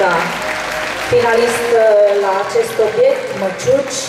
Costa, finalist uh, la acest obiect, Măciuci,